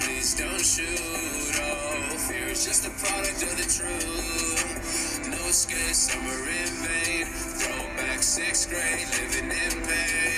please don't shoot. Oh, fear is just a product of the truth. Summer in vain. Throwback sixth grade, living in pain.